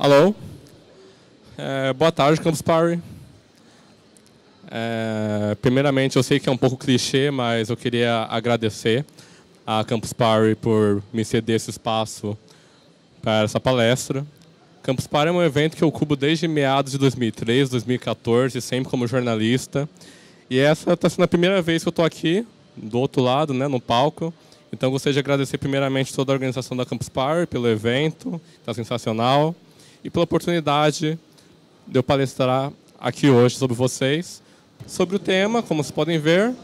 Alô? É, boa tarde, Campus Party. É, primeiramente, eu sei que é um pouco clichê, mas eu queria agradecer a Campus Party por me ceder esse espaço para essa palestra. Campus Party é um evento que eu cubo desde meados de 2013, 2014, sempre como jornalista. E essa está sendo a primeira vez que eu estou aqui, do outro lado, né, no palco. Então, gostaria de agradecer primeiramente toda a organização da Campus Party pelo evento, está sensacional, e pela oportunidade de eu palestrar aqui hoje sobre vocês, sobre o tema, como vocês podem ver,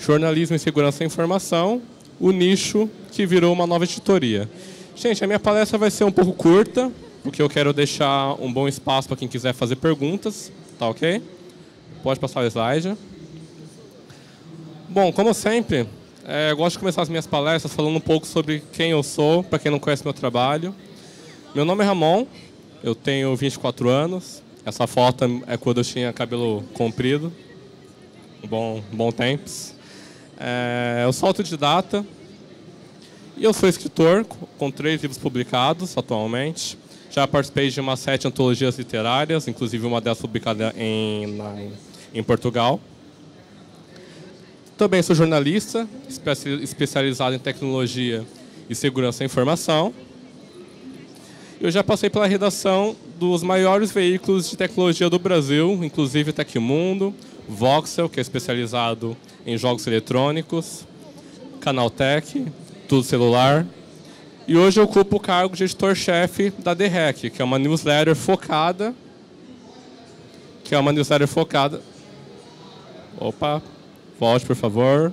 jornalismo e segurança da informação, o nicho que virou uma nova editoria. Gente, a minha palestra vai ser um pouco curta, porque eu quero deixar um bom espaço para quem quiser fazer perguntas, tá ok? Pode passar o slide. Bom, como sempre, é, eu gosto de começar as minhas palestras falando um pouco sobre quem eu sou, para quem não conhece meu trabalho. Meu nome é Ramon, eu tenho 24 anos. Essa foto é quando eu tinha cabelo comprido. Bom, bom tempos. É, eu sou autodidata e eu sou escritor, com três livros publicados atualmente. Já participei de uma sete antologias literárias, inclusive uma delas publicada em, na, em Portugal. Também sou jornalista, especializado em tecnologia e segurança da informação. Eu já passei pela redação dos maiores veículos de tecnologia do Brasil, inclusive Tecmundo, Voxel, que é especializado em jogos eletrônicos, Canaltech, Tudo Celular. E hoje eu ocupo o cargo de editor-chefe da DREC, que é uma newsletter focada. Que é uma newsletter focada. Opa, Volte, por favor.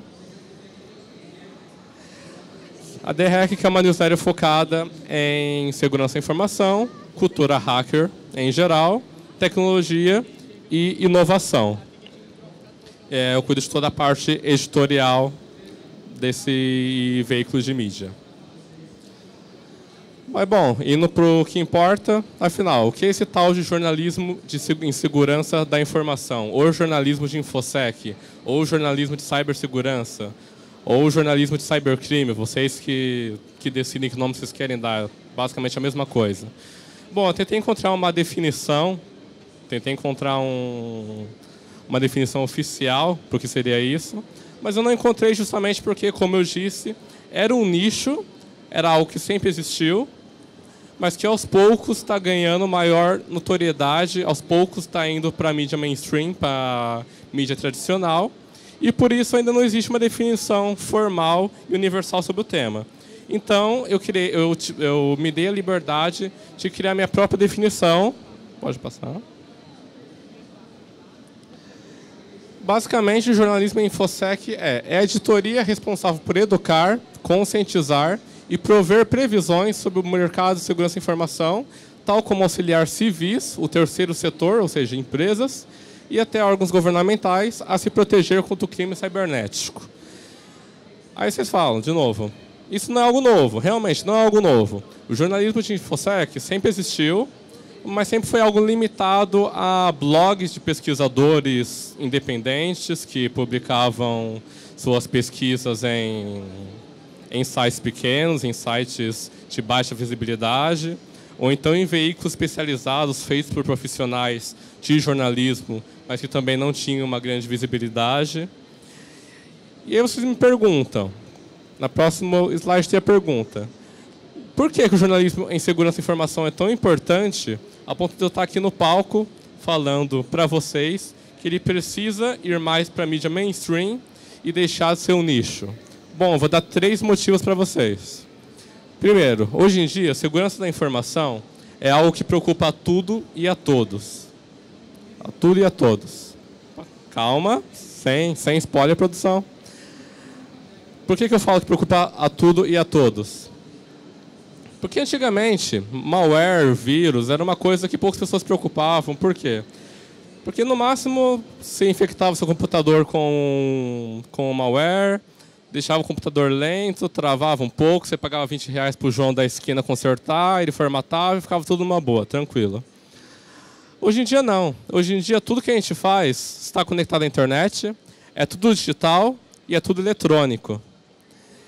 A DREC que é uma newsletter focada em segurança da informação, cultura hacker em geral, tecnologia e inovação. É, eu cuido de toda a parte editorial desse veículo de mídia. Mas, bom, indo para o que importa, afinal, o que é esse tal de jornalismo de insegurança da informação? Ou jornalismo de infosec? Ou jornalismo de cibersegurança? Ou jornalismo de cybercrime? Vocês que, que decidem que nome vocês querem dar. Basicamente a mesma coisa. Bom, eu tentei encontrar uma definição, tentei encontrar um, uma definição oficial para o que seria isso, mas eu não encontrei justamente porque, como eu disse, era um nicho, era algo que sempre existiu, mas que aos poucos está ganhando maior notoriedade, aos poucos está indo para a mídia mainstream, para mídia tradicional, e por isso ainda não existe uma definição formal e universal sobre o tema. Então, eu, criei, eu, eu me dei a liberdade de criar minha própria definição. Pode passar. Basicamente, o jornalismo InfoSec é, é a editoria responsável por educar, conscientizar e prover previsões sobre o mercado de segurança da informação, tal como auxiliar civis, o terceiro setor, ou seja, empresas, e até órgãos governamentais a se proteger contra o crime cibernético. Aí vocês falam, de novo, isso não é algo novo, realmente não é algo novo. O jornalismo de InfoSec sempre existiu, mas sempre foi algo limitado a blogs de pesquisadores independentes que publicavam suas pesquisas em em sites pequenos, em sites de baixa visibilidade, ou então em veículos especializados feitos por profissionais de jornalismo, mas que também não tinham uma grande visibilidade. E aí vocês me perguntam, na próxima slide tem a pergunta, por que, que o jornalismo em segurança e informação é tão importante a ponto de eu estar aqui no palco falando para vocês que ele precisa ir mais para a mídia mainstream e deixar de ser um nicho? Bom, vou dar três motivos para vocês. Primeiro, hoje em dia, segurança da informação é algo que preocupa a tudo e a todos. A tudo e a todos. Calma, sem, sem spoiler, produção. Por que, que eu falo que preocupa a tudo e a todos? Porque antigamente, malware, vírus, era uma coisa que poucas pessoas se preocupavam. Por quê? Porque no máximo você infectava seu computador com, com malware, deixava o computador lento, travava um pouco, você pagava 20 reais para o João da esquina consertar, ele formatava e ficava tudo numa boa, tranquilo. Hoje em dia não. Hoje em dia tudo que a gente faz está conectado à internet, é tudo digital e é tudo eletrônico.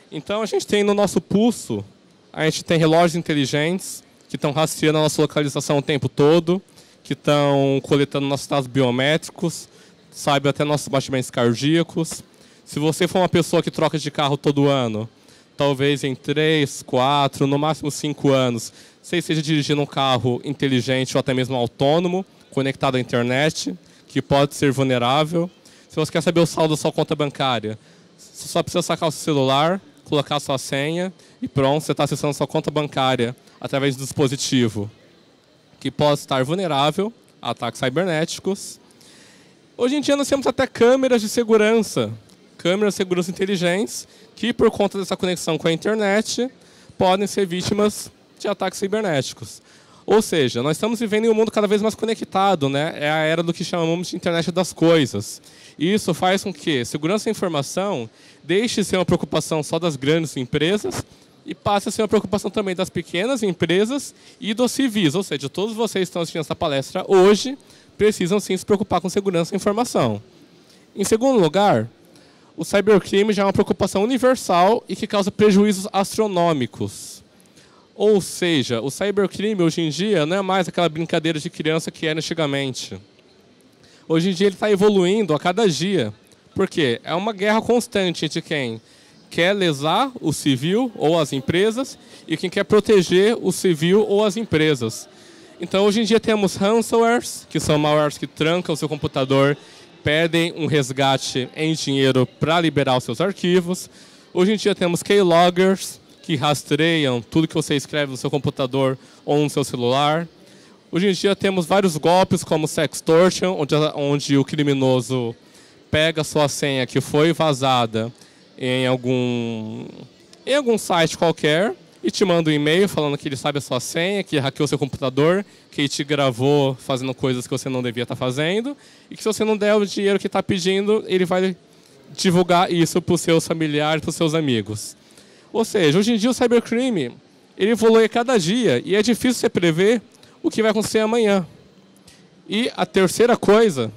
Então a gente tem no nosso pulso, a gente tem relógios inteligentes que estão rastreando a nossa localização o tempo todo, que estão coletando nossos dados biométricos, sabem até nossos batimentos cardíacos. Se você for uma pessoa que troca de carro todo ano, talvez em 3, 4, no máximo 5 anos, você esteja dirigindo um carro inteligente ou até mesmo autônomo, conectado à internet, que pode ser vulnerável. Se você quer saber o saldo da sua conta bancária, você só precisa sacar o seu celular, colocar a sua senha e pronto, você está acessando a sua conta bancária através do dispositivo que pode estar vulnerável a ataques cibernéticos. Hoje em dia nós temos até câmeras de segurança, câmeras de segurança inteligentes, que por conta dessa conexão com a internet podem ser vítimas de ataques cibernéticos. Ou seja, nós estamos vivendo em um mundo cada vez mais conectado, né? É a era do que chamamos de internet das coisas. E isso faz com que segurança da informação deixe de ser uma preocupação só das grandes empresas e passe a ser uma preocupação também das pequenas empresas e dos civis. Ou seja, todos vocês que estão assistindo essa palestra hoje precisam sim se preocupar com segurança da informação. Em segundo lugar, o cybercrime já é uma preocupação universal e que causa prejuízos astronômicos. Ou seja, o cybercrime hoje em dia não é mais aquela brincadeira de criança que era antigamente. Hoje em dia ele está evoluindo a cada dia. Por quê? É uma guerra constante entre quem quer lesar o civil ou as empresas e quem quer proteger o civil ou as empresas. Então, hoje em dia temos ransomwares, que são malwares que trancam o seu computador, pedem um resgate em dinheiro para liberar os seus arquivos. Hoje em dia temos keyloggers, que rastreiam tudo que você escreve no seu computador ou no seu celular. Hoje em dia temos vários golpes como sextortion, onde, onde o criminoso pega sua senha que foi vazada em algum, em algum site qualquer e te manda um e-mail falando que ele sabe a sua senha, que hackeou seu computador, que te gravou fazendo coisas que você não devia estar fazendo e que se você não der o dinheiro que está pedindo, ele vai divulgar isso para os seus familiares, para os seus amigos. Ou seja, hoje em dia o cybercrime ele evolui a cada dia e é difícil você prever o que vai acontecer amanhã. E a terceira coisa,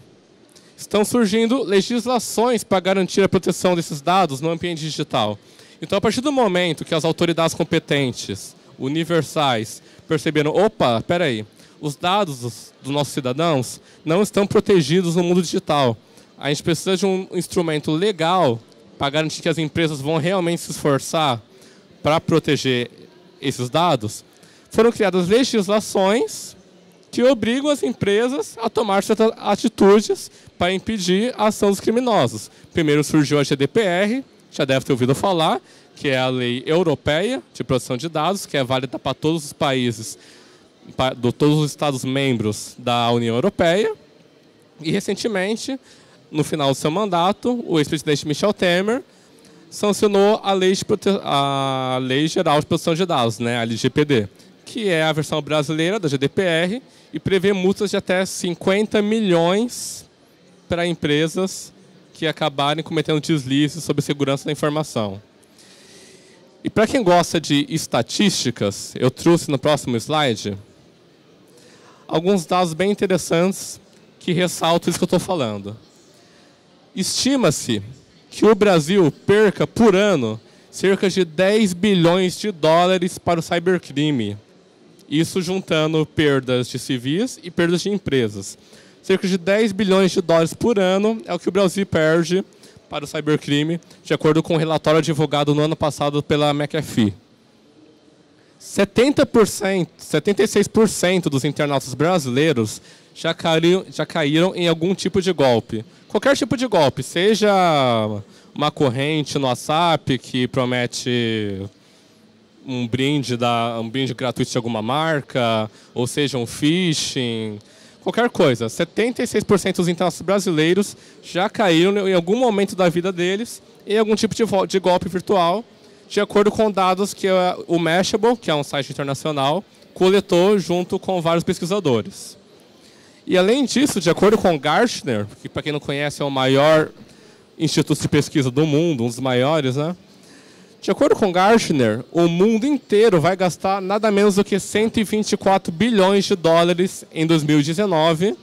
estão surgindo legislações para garantir a proteção desses dados no ambiente digital. Então, a partir do momento que as autoridades competentes, universais, perceberam, opa, espera aí, os dados dos, dos nossos cidadãos não estão protegidos no mundo digital. A gente precisa de um instrumento legal para garantir que as empresas vão realmente se esforçar para proteger esses dados, foram criadas legislações que obrigam as empresas a tomar certas atitudes para impedir a ação dos criminosos. Primeiro surgiu a GDPR, já deve ter ouvido falar, que é a lei europeia de proteção de dados, que é válida para todos os países, para todos os Estados membros da União Europeia. E recentemente no final do seu mandato, o ex-presidente Michel Temer sancionou a lei, a lei Geral de Proteção de Dados, né, a LGPD, que é a versão brasileira da GDPR e prevê multas de até 50 milhões para empresas que acabarem cometendo deslizes sobre segurança da informação. E para quem gosta de estatísticas, eu trouxe no próximo slide alguns dados bem interessantes que ressaltam isso que eu estou falando. Estima-se que o Brasil perca por ano cerca de 10 bilhões de dólares para o cybercrime. Isso juntando perdas de civis e perdas de empresas. Cerca de 10 bilhões de dólares por ano é o que o Brasil perde para o cybercrime, de acordo com o um relatório divulgado no ano passado pela McAfee. 70%, 76% dos internautas brasileiros já caíram, já caíram em algum tipo de golpe qualquer tipo de golpe, seja uma corrente no WhatsApp que promete um brinde, da, um brinde gratuito de alguma marca, ou seja, um phishing, qualquer coisa. 76% dos internautas brasileiros já caíram em algum momento da vida deles em algum tipo de, de golpe virtual, de acordo com dados que o Mashable, que é um site internacional, coletou junto com vários pesquisadores. E além disso, de acordo com Gartner, que para quem não conhece é o maior instituto de pesquisa do mundo, um dos maiores, né? De acordo com Gartner, o mundo inteiro vai gastar nada menos do que 124 bilhões de dólares em 2019,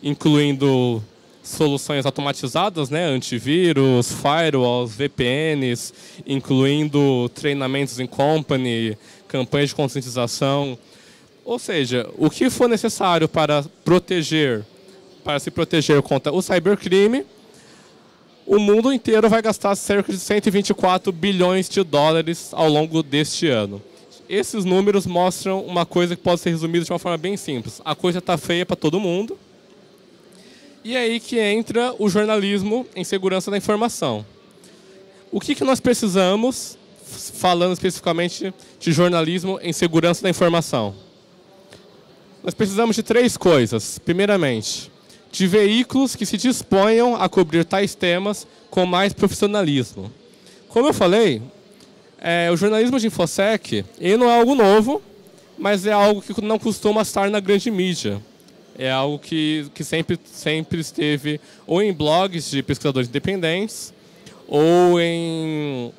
incluindo soluções automatizadas, né, antivírus, firewalls, VPNs, incluindo treinamentos em company, campanhas de conscientização Ou seja, o que for necessário para proteger, para se proteger contra o cybercrime, o mundo inteiro vai gastar cerca de 124 bilhões de dólares ao longo deste ano. Esses números mostram uma coisa que pode ser resumida de uma forma bem simples. A coisa está feia para todo mundo. E é aí que entra o jornalismo em segurança da informação. O que, que nós precisamos, falando especificamente de jornalismo em segurança da informação? Nós precisamos de três coisas. Primeiramente, de veículos que se disponham a cobrir tais temas com mais profissionalismo. Como eu falei, é, o jornalismo de InfoSec ele não é algo novo, mas é algo que não costuma estar na grande mídia. É algo que, que sempre, sempre esteve ou em blogs de pesquisadores independentes ou em,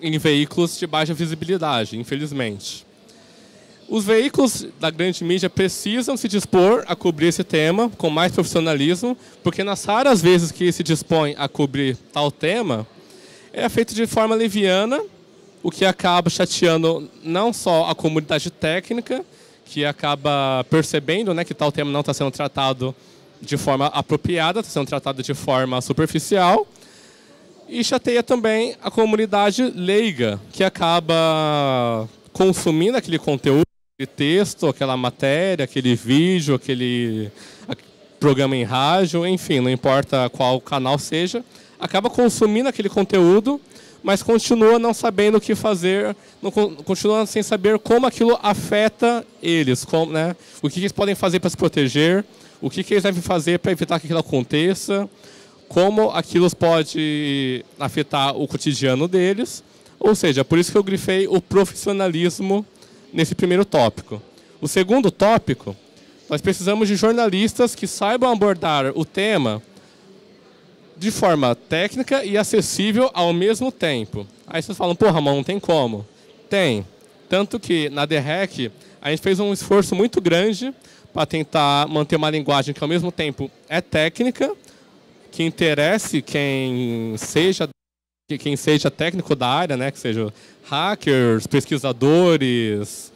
em veículos de baixa visibilidade, infelizmente. Os veículos da grande mídia precisam se dispor a cobrir esse tema com mais profissionalismo, porque nas raras vezes que se dispõe a cobrir tal tema, é feito de forma leviana, o que acaba chateando não só a comunidade técnica, que acaba percebendo né, que tal tema não está sendo tratado de forma apropriada, está sendo tratado de forma superficial, e chateia também a comunidade leiga, que acaba consumindo aquele conteúdo texto, aquela matéria, aquele vídeo, aquele programa em rádio, enfim, não importa qual canal seja, acaba consumindo aquele conteúdo, mas continua não sabendo o que fazer, não, continua sem saber como aquilo afeta eles, como, né, o que eles podem fazer para se proteger, o que eles devem fazer para evitar que aquilo aconteça, como aquilo pode afetar o cotidiano deles. Ou seja, por isso que eu grifei o profissionalismo nesse primeiro tópico. O segundo tópico, nós precisamos de jornalistas que saibam abordar o tema de forma técnica e acessível ao mesmo tempo. Aí vocês falam, porra, Ramon, não tem como. Tem. Tanto que na DREC a gente fez um esforço muito grande para tentar manter uma linguagem que ao mesmo tempo é técnica, que interesse quem seja quem seja técnico da área, né, que seja hackers, pesquisadores,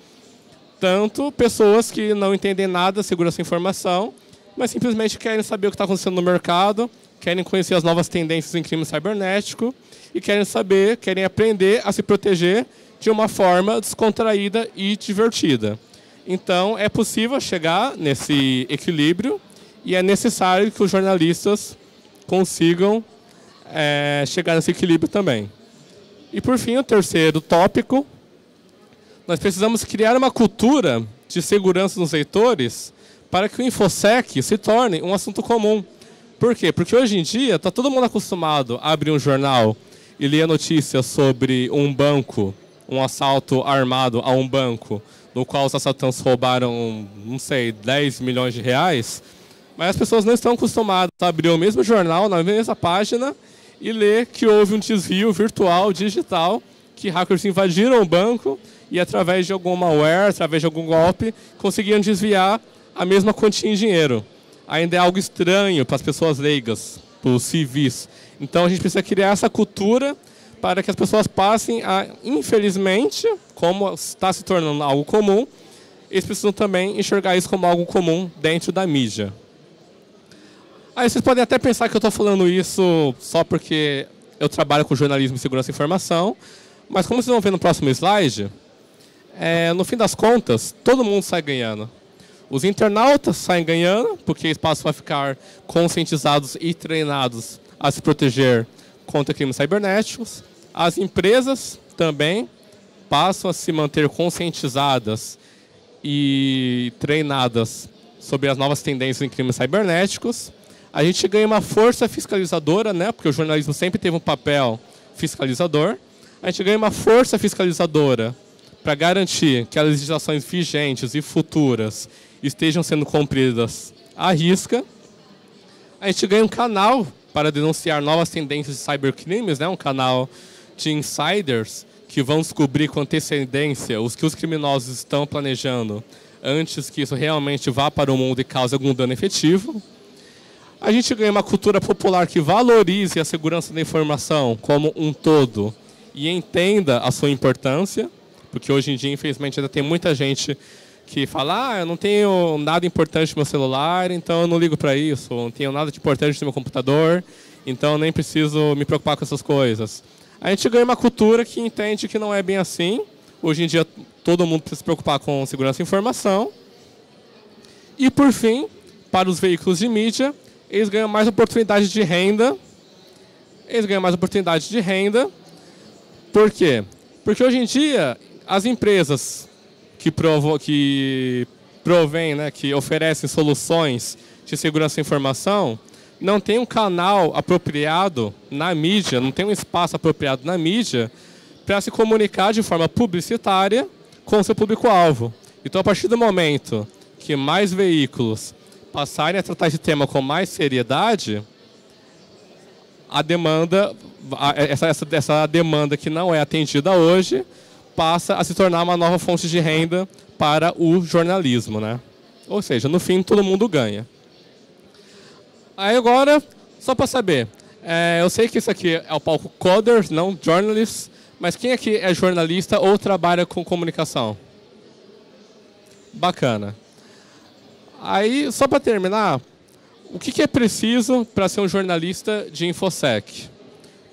tanto pessoas que não entendem nada, segurança da informação, mas simplesmente querem saber o que está acontecendo no mercado, querem conhecer as novas tendências em crime cibernético e querem saber, querem aprender a se proteger de uma forma descontraída e divertida. Então, é possível chegar nesse equilíbrio e é necessário que os jornalistas consigam é, chegar nesse equilíbrio também. E por fim, o terceiro tópico, nós precisamos criar uma cultura de segurança nos leitores para que o InfoSec se torne um assunto comum. Por quê? Porque hoje em dia está todo mundo acostumado a abrir um jornal e ler notícias sobre um banco, um assalto armado a um banco, no qual os assaltantes roubaram, não sei, 10 milhões de reais. Mas as pessoas não estão acostumadas a abrir o mesmo jornal, na mesma página, e ler que houve um desvio virtual, digital, que hackers invadiram o banco e através de algum malware, através de algum golpe, conseguiam desviar a mesma quantia em dinheiro. Ainda é algo estranho para as pessoas leigas, para os civis. Então a gente precisa criar essa cultura para que as pessoas passem a, infelizmente, como está se tornando algo comum, eles precisam também enxergar isso como algo comum dentro da mídia. Aí vocês podem até pensar que eu estou falando isso só porque eu trabalho com jornalismo e segurança da informação, mas como vocês vão ver no próximo slide, é, no fim das contas, todo mundo sai ganhando. Os internautas saem ganhando, porque eles passam a ficar conscientizados e treinados a se proteger contra crimes cibernéticos. As empresas também passam a se manter conscientizadas e treinadas sobre as novas tendências em crimes cibernéticos a gente ganha uma força fiscalizadora, né? Porque o jornalismo sempre teve um papel fiscalizador. A gente ganha uma força fiscalizadora para garantir que as legislações vigentes e futuras estejam sendo cumpridas à risca. A gente ganha um canal para denunciar novas tendências de cybercrimes, né? Um canal de insiders que vão descobrir com antecedência os que os criminosos estão planejando antes que isso realmente vá para o mundo e cause algum dano efetivo a gente ganha uma cultura popular que valorize a segurança da informação como um todo e entenda a sua importância, porque hoje em dia, infelizmente, ainda tem muita gente que fala, ah, eu não tenho nada importante no meu celular, então eu não ligo para isso, não tenho nada de importante no meu computador, então eu nem preciso me preocupar com essas coisas. A gente ganha uma cultura que entende que não é bem assim. Hoje em dia todo mundo precisa se preocupar com segurança e informação. E por fim, para os veículos de mídia, eles ganham mais oportunidade de renda. Eles ganham mais oportunidade de renda. Por quê? Porque hoje em dia as empresas que, provo que provém, né, que oferecem soluções de segurança e informação, não tem um canal apropriado na mídia, não tem um espaço apropriado na mídia para se comunicar de forma publicitária com o seu público-alvo. Então, a partir do momento que mais veículos passarem a tratar esse tema com mais seriedade, a demanda, essa, essa, essa demanda que não é atendida hoje, passa a se tornar uma nova fonte de renda para o jornalismo, né? Ou seja, no fim todo mundo ganha. Aí agora, só para saber, é, eu sei que isso aqui é o palco Coders, não Journalists, mas quem aqui é jornalista ou trabalha com comunicação? Bacana. Aí, só para terminar, o que, que é preciso para ser um jornalista de InfoSec?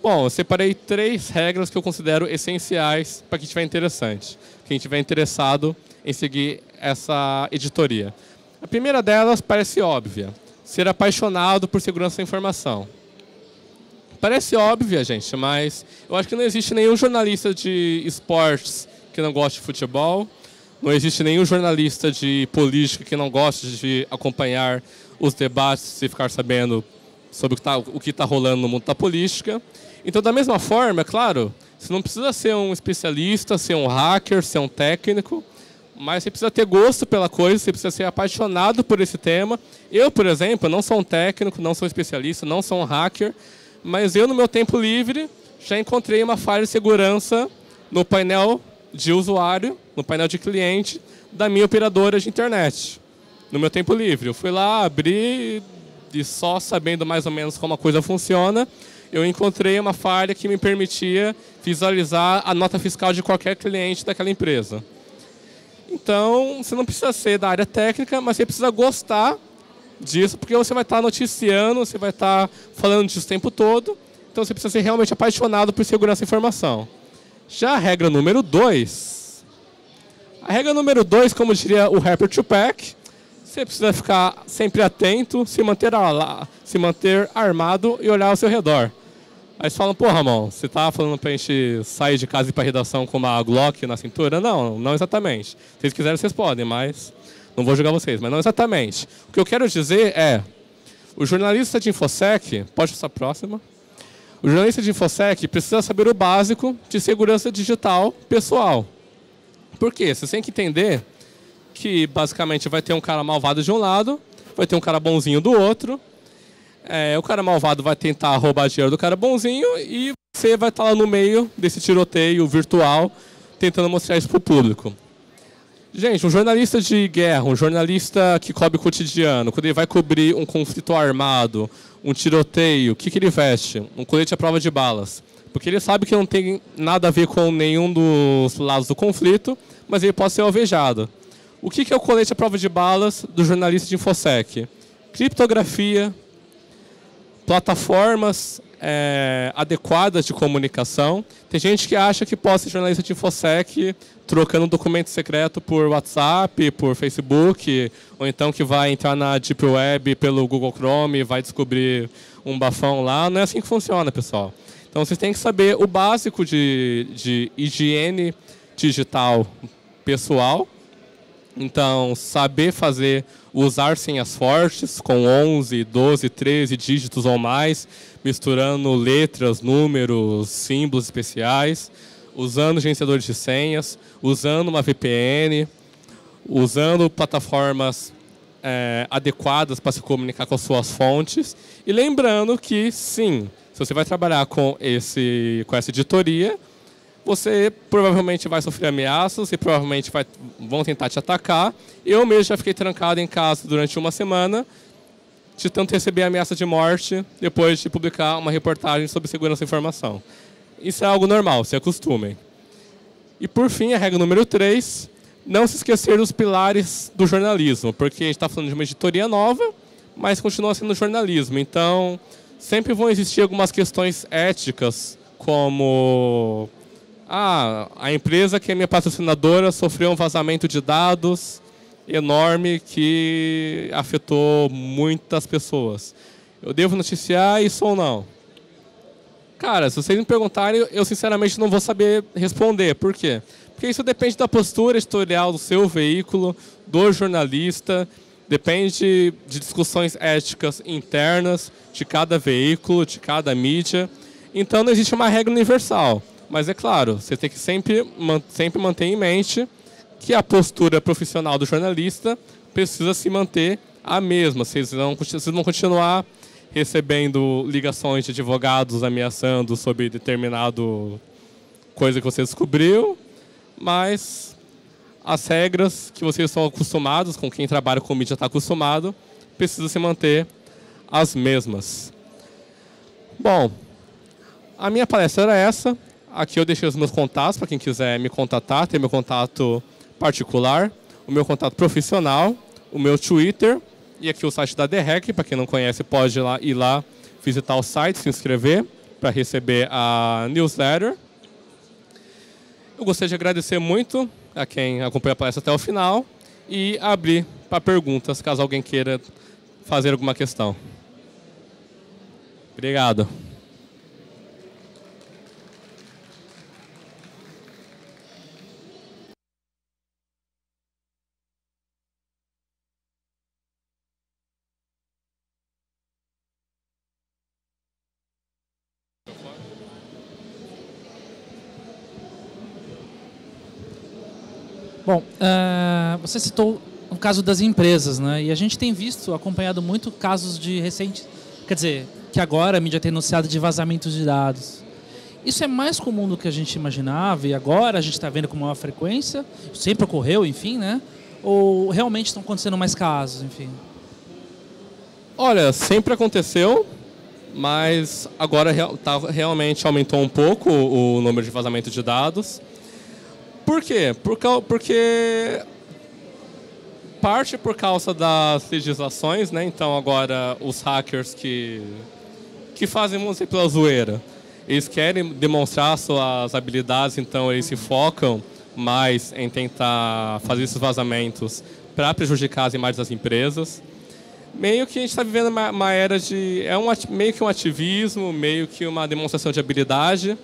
Bom, eu separei três regras que eu considero essenciais para quem estiver interessante, quem estiver interessado em seguir essa editoria. A primeira delas parece óbvia, ser apaixonado por segurança da informação. Parece óbvia, gente, mas eu acho que não existe nenhum jornalista de esportes que não goste de futebol, não existe nenhum jornalista de política que não goste de acompanhar os debates e ficar sabendo sobre o que está tá rolando no mundo da política. Então, da mesma forma, é claro, você não precisa ser um especialista, ser um hacker, ser um técnico, mas você precisa ter gosto pela coisa, você precisa ser apaixonado por esse tema. Eu, por exemplo, não sou um técnico, não sou um especialista, não sou um hacker, mas eu, no meu tempo livre, já encontrei uma falha de segurança no painel de usuário, no painel de cliente da minha operadora de internet, no meu tempo livre. Eu fui lá, abri e só sabendo mais ou menos como a coisa funciona, eu encontrei uma falha que me permitia visualizar a nota fiscal de qualquer cliente daquela empresa. Então, você não precisa ser da área técnica, mas você precisa gostar disso, porque você vai estar noticiando, você vai estar falando disso o tempo todo. Então, você precisa ser realmente apaixonado por segurança e informação. Já a regra número 2. A regra número 2, como diria o rapper Tupac, você precisa ficar sempre atento, se manter, se manter armado e olhar ao seu redor. Aí você fala, pô, Ramon, você tá falando pra gente sair de casa e ir pra redação com uma Glock na cintura? Não, não exatamente. Se vocês quiserem, vocês podem, mas não vou julgar vocês, mas não exatamente. O que eu quero dizer é, o jornalista de InfoSec, pode passar a próxima, o jornalista de InfoSec precisa saber o básico de segurança digital pessoal. Por quê? Você tem que entender que basicamente vai ter um cara malvado de um lado, vai ter um cara bonzinho do outro, é, o cara malvado vai tentar roubar dinheiro do cara bonzinho e você vai estar lá no meio desse tiroteio virtual tentando mostrar isso para o público. Gente, um jornalista de guerra, um jornalista que cobre o cotidiano, quando ele vai cobrir um conflito armado, um tiroteio, o que, que ele veste? Um colete à prova de balas. Porque ele sabe que não tem nada a ver com nenhum dos lados do conflito, mas ele pode ser alvejado. O que, que é o colete à prova de balas do jornalista de InfoSec? Criptografia, plataformas é, adequadas de comunicação. Tem gente que acha que pode ser jornalista de InfoSec trocando um documento secreto por WhatsApp, por Facebook, ou então que vai entrar na Deep Web pelo Google Chrome e vai descobrir um bafão lá. Não é assim que funciona, pessoal. Então vocês têm que saber o básico de, de higiene digital pessoal. Então, saber fazer usar senhas fortes com 11, 12, 13 dígitos ou mais, misturando letras, números, símbolos especiais, usando gerenciadores de senhas, usando uma VPN, usando plataformas é, adequadas para se comunicar com as suas fontes. E lembrando que, sim, se você vai trabalhar com, esse, com essa editoria, você provavelmente vai sofrer ameaças e provavelmente vai, vão tentar te atacar. Eu mesmo já fiquei trancado em casa durante uma semana, de tanto receber ameaça de morte depois de publicar uma reportagem sobre segurança da informação. Isso é algo normal, se acostumem. E por fim, a regra número 3, não se esquecer dos pilares do jornalismo, porque a gente está falando de uma editoria nova, mas continua sendo jornalismo. Então, sempre vão existir algumas questões éticas, como ah, a empresa que é minha patrocinadora sofreu um vazamento de dados enorme que afetou muitas pessoas. Eu devo noticiar isso ou não? Cara, se vocês me perguntarem, eu sinceramente não vou saber responder. Por quê? Porque isso depende da postura editorial do seu veículo, do jornalista, depende de discussões éticas internas de cada veículo, de cada mídia. Então não existe uma regra universal. Mas é claro, você tem que sempre, sempre manter em mente que a postura profissional do jornalista precisa se manter a mesma. Vocês vão, vocês vão continuar recebendo ligações de advogados ameaçando sobre determinado coisa que você descobriu, mas as regras que vocês estão acostumados, com quem trabalha com mídia está acostumado, precisam se manter as mesmas. Bom, a minha palestra era essa. Aqui eu deixei os meus contatos para quem quiser me contatar. Tem meu contato particular, o meu contato profissional, o meu Twitter e aqui o site da DREC, para quem não conhece, pode ir lá, ir lá visitar o site, se inscrever para receber a newsletter. Eu gostaria de agradecer muito a quem acompanha a palestra até o final e abrir para perguntas, caso alguém queira fazer alguma questão. Obrigado. Uh, você citou o caso das empresas, né? E a gente tem visto, acompanhado muito casos de recente, quer dizer, que agora a mídia tem anunciado de vazamentos de dados. Isso é mais comum do que a gente imaginava e agora a gente está vendo com maior frequência. Sempre ocorreu, enfim, né? Ou realmente estão acontecendo mais casos, enfim? Olha, sempre aconteceu, mas agora tá, realmente aumentou um pouco o número de vazamento de dados. Por quê? porque parte por causa das legislações, né? Então agora os hackers que que fazem música pela zoeira, eles querem demonstrar suas habilidades, então eles se focam mais em tentar fazer esses vazamentos para prejudicar as imagens das empresas. Meio que a gente está vivendo uma, uma, era de é um meio que um ativismo, meio que uma demonstração de habilidade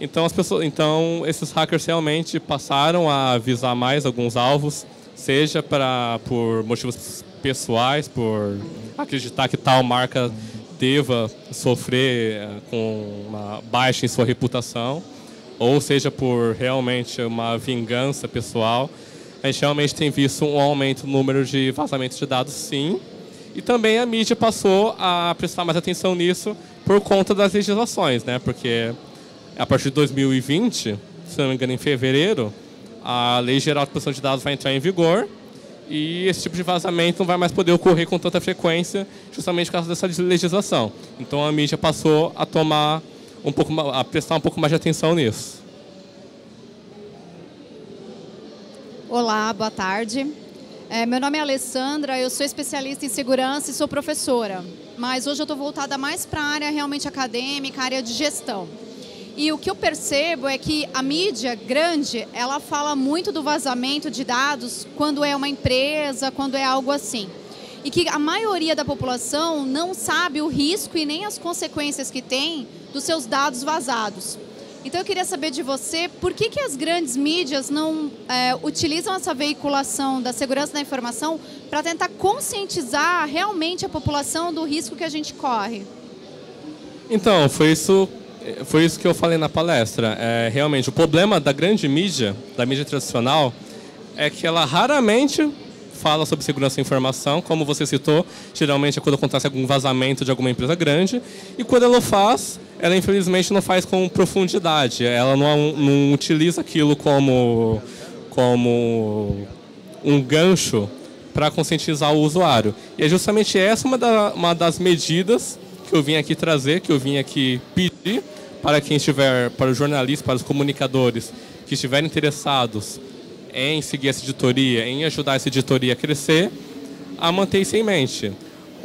então, as pessoas, então esses hackers realmente passaram a avisar mais alguns alvos, seja para por motivos pessoais, por acreditar que tal marca deva sofrer eh, com uma baixa em sua reputação, ou seja por realmente uma vingança pessoal. A gente realmente tem visto um aumento no número de vazamentos de dados, sim. E também a mídia passou a prestar mais atenção nisso por conta das legislações, né? Porque a partir de 2020, se não me engano, em fevereiro, a Lei Geral de Proteção de Dados vai entrar em vigor e esse tipo de vazamento não vai mais poder ocorrer com tanta frequência, justamente por causa dessa legislação. Então a mídia passou a tomar um pouco, a prestar um pouco mais de atenção nisso. Olá, boa tarde. É, meu nome é Alessandra, eu sou especialista em segurança e sou professora. Mas hoje eu estou voltada mais para a área realmente acadêmica, área de gestão. E o que eu percebo é que a mídia grande, ela fala muito do vazamento de dados quando é uma empresa, quando é algo assim. E que a maioria da população não sabe o risco e nem as consequências que tem dos seus dados vazados. Então eu queria saber de você, por que, que as grandes mídias não é, utilizam essa veiculação da segurança da informação para tentar conscientizar realmente a população do risco que a gente corre? Então, foi isso foi isso que eu falei na palestra. É, realmente, o problema da grande mídia, da mídia tradicional, é que ela raramente fala sobre segurança da informação, como você citou, geralmente é quando acontece algum vazamento de alguma empresa grande, e quando ela faz, ela infelizmente não faz com profundidade, ela não, não utiliza aquilo como, como um gancho para conscientizar o usuário. E é justamente essa uma, da, uma das medidas que eu vim aqui trazer, que eu vim aqui pedir para quem estiver, para os jornalistas, para os comunicadores que estiverem interessados em seguir essa editoria, em ajudar essa editoria a crescer, a manter isso em mente.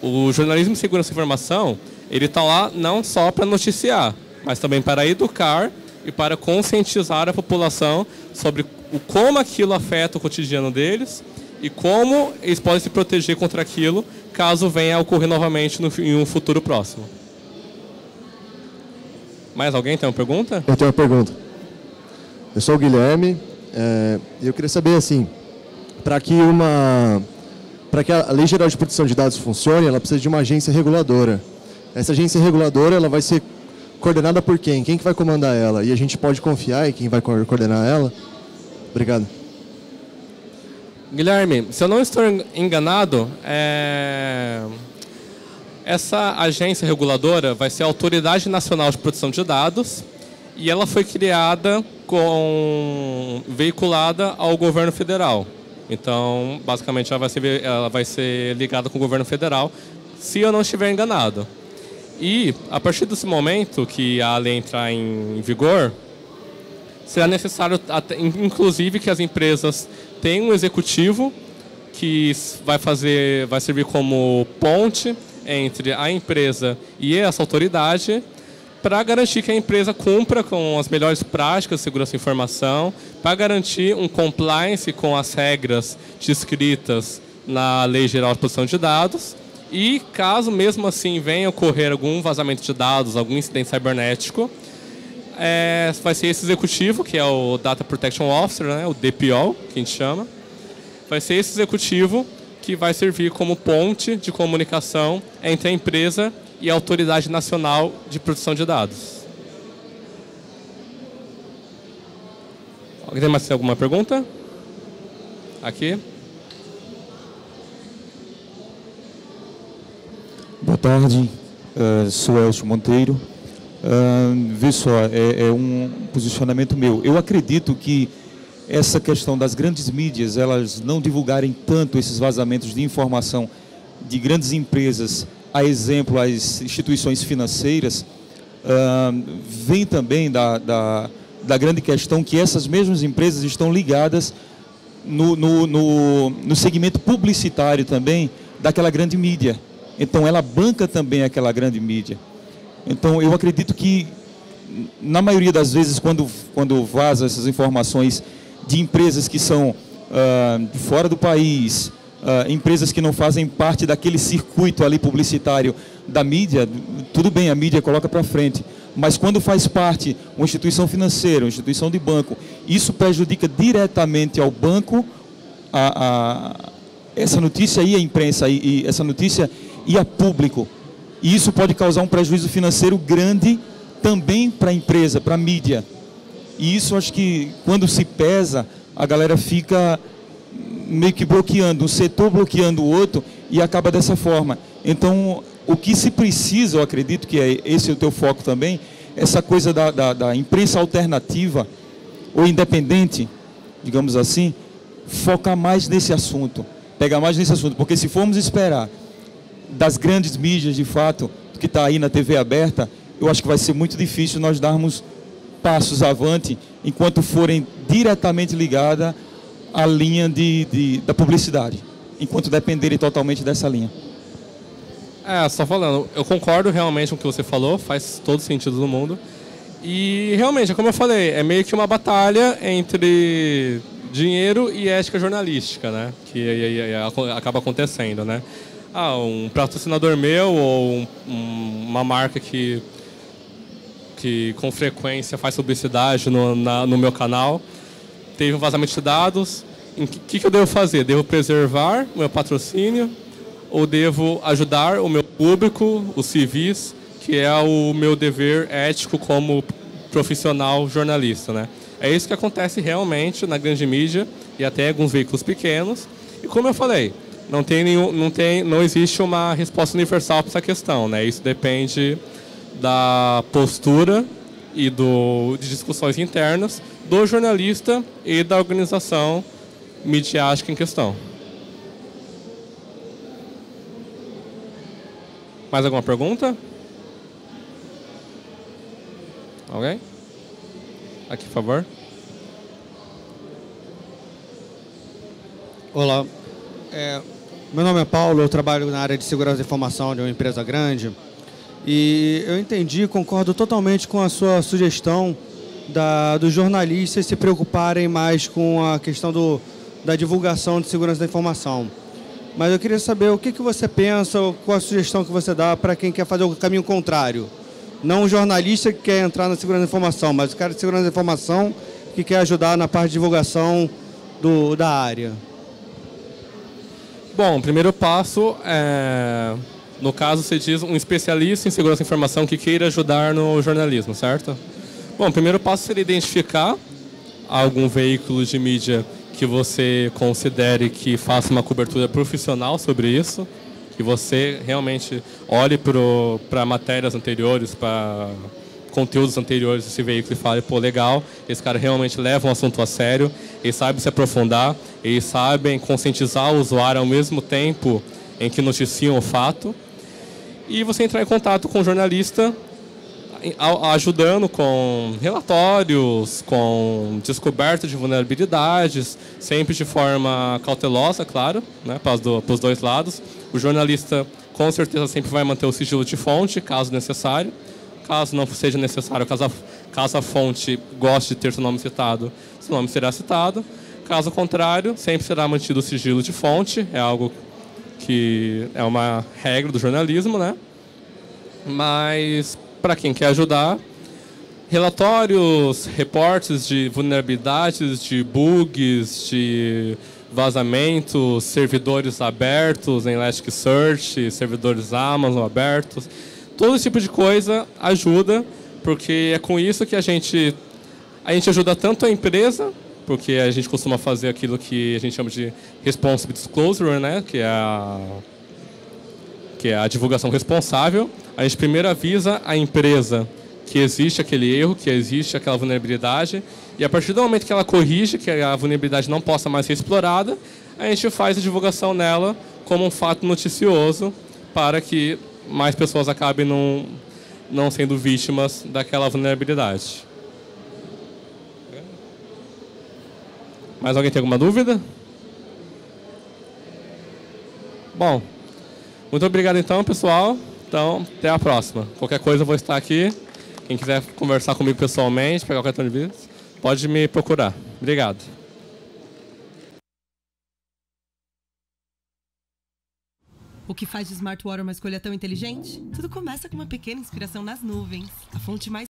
O jornalismo de segurança e informação, ele está lá não só para noticiar, mas também para educar e para conscientizar a população sobre o como aquilo afeta o cotidiano deles e como eles podem se proteger contra aquilo caso venha a ocorrer novamente no, em um futuro próximo. Mais alguém tem uma pergunta? Eu tenho uma pergunta. Eu sou o Guilherme é, e eu queria saber assim, para que uma para que a Lei Geral de Proteção de Dados funcione, ela precisa de uma agência reguladora. Essa agência reguladora, ela vai ser coordenada por quem? Quem que vai comandar ela? E a gente pode confiar em quem vai coordenar ela? Obrigado. Guilherme, se eu não estou enganado, é... essa agência reguladora vai ser a Autoridade Nacional de Proteção de Dados e ela foi criada com veiculada ao governo federal. Então, basicamente, ela vai ser, ela vai ser ligada com o governo federal, se eu não estiver enganado. E, a partir desse momento que a lei entrar em vigor, será necessário, inclusive, que as empresas tenham um executivo que vai fazer, vai servir como ponte entre a empresa e essa autoridade para garantir que a empresa cumpra com as melhores práticas de segurança da informação, para garantir um compliance com as regras descritas na Lei Geral de Proteção de Dados. E, caso mesmo assim venha ocorrer algum vazamento de dados, algum incidente cibernético, é, vai ser esse executivo, que é o Data Protection Officer, né, o DPO, que a gente chama. Vai ser esse executivo que vai servir como ponte de comunicação entre a empresa e a Autoridade Nacional de Proteção de Dados. Alguém tem mais alguma pergunta? Aqui. Boa tarde, uh, sou Elcio Monteiro. Uh, vê só, é, é, um posicionamento meu. Eu acredito que essa questão das grandes mídias, elas não divulgarem tanto esses vazamentos de informação de grandes empresas, a exemplo as instituições financeiras, uh, vem também da, da, da, grande questão que essas mesmas empresas estão ligadas no, no, no, no segmento publicitário também daquela grande mídia. Então ela banca também aquela grande mídia. Então, eu acredito que, na maioria das vezes, quando, quando vaza essas informações de empresas que são uh, fora do país, uh, empresas que não fazem parte daquele circuito ali publicitário da mídia, tudo bem, a mídia coloca para frente. Mas quando faz parte uma instituição financeira, uma instituição de banco, isso prejudica diretamente ao banco a, a essa notícia e a imprensa, e, e essa notícia e a público. E isso pode causar um prejuízo financeiro grande também para a empresa, para a mídia. E isso acho que quando se pesa, a galera fica meio que bloqueando, um setor bloqueando o outro e acaba dessa forma. Então, o que se precisa, eu acredito que é esse o teu foco também, essa coisa da, da, da imprensa alternativa ou independente, digamos assim, focar mais nesse assunto, pegar mais nesse assunto, porque se formos esperar das grandes mídias, de fato, que está aí na TV aberta, eu acho que vai ser muito difícil nós darmos passos avante enquanto forem diretamente ligadas à linha de, de, da publicidade, enquanto dependerem totalmente dessa linha. É, só falando, eu concordo realmente com o que você falou, faz todo sentido do mundo. E realmente, como eu falei, é meio que uma batalha entre dinheiro e ética jornalística, né? Que acaba acontecendo, né? Ah, um patrocinador meu ou um, um, uma marca que, que com frequência faz publicidade no, na, no meu canal teve um vazamento de dados. O que, que eu devo fazer? Devo preservar o meu patrocínio ou devo ajudar o meu público, os civis, que é o meu dever ético como profissional jornalista, né? É isso que acontece realmente na grande mídia e até alguns veículos pequenos. E como eu falei, não tem nenhum, não tem, não existe uma resposta universal para essa questão, né? Isso depende da postura e do, de discussões internas do jornalista e da organização midiática em questão. Mais alguma pergunta? Alguém? Aqui, por favor. Olá. É, meu nome é Paulo, eu trabalho na área de segurança de informação de uma empresa grande. E eu entendi, concordo totalmente com a sua sugestão da, dos jornalistas se preocuparem mais com a questão do, da divulgação de segurança da informação. Mas eu queria saber o que, que você pensa, qual a sugestão que você dá para quem quer fazer o caminho contrário. Não o jornalista que quer entrar na segurança da informação, mas o cara de segurança da informação que quer ajudar na parte de divulgação do, da área. Bom, o primeiro passo é, no caso, você diz um especialista em segurança da informação que queira ajudar no jornalismo, certo? Bom, o primeiro passo seria identificar algum veículo de mídia que você considere que faça uma cobertura profissional sobre isso, que você realmente olhe para matérias anteriores, para conteúdos anteriores desse veículo e fale, pô, legal, esse cara realmente leva um assunto a sério, eles sabem se aprofundar, eles sabem conscientizar o usuário ao mesmo tempo em que noticiam o fato, e você entrar em contato com o jornalista ajudando com relatórios, com descoberta de vulnerabilidades, sempre de forma cautelosa, claro, né, para, os dois lados. O jornalista, com certeza, sempre vai manter o sigilo de fonte, caso necessário. Caso não seja necessário, caso a, caso a fonte goste de ter seu nome citado, seu nome será citado. Caso contrário, sempre será mantido o sigilo de fonte, é algo que é uma regra do jornalismo, né? Mas para quem quer ajudar, relatórios, reportes de vulnerabilidades, de bugs, de vazamentos, servidores abertos em Elasticsearch, servidores Amazon abertos, todo tipo de coisa ajuda, porque é com isso que a gente a gente ajuda tanto a empresa, porque a gente costuma fazer aquilo que a gente chama de responsive disclosure, né, que é a que é a divulgação responsável, a gente primeiro avisa a empresa que existe aquele erro, que existe aquela vulnerabilidade, e a partir do momento que ela corrige, que a vulnerabilidade não possa mais ser explorada, a gente faz a divulgação nela como um fato noticioso para que mais pessoas acabem não, não sendo vítimas daquela vulnerabilidade. Mais alguém tem alguma dúvida? Bom, muito obrigado então, pessoal. Então, até a próxima. Qualquer coisa eu vou estar aqui. Quem quiser conversar comigo pessoalmente, pegar o cartão de visita, pode me procurar. Obrigado. O que faz de Smartwater uma escolha tão inteligente? Tudo começa com uma pequena inspiração nas nuvens. A fonte mais